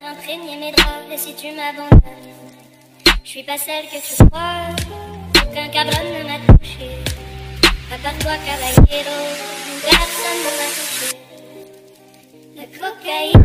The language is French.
Imprégner mes drogues si tu m'abandonnes. Je suis pas celle que tu crois. Aucun cabron ne m'a touché. À part toi, caballero, personne ne m'a touché. La cocaïne.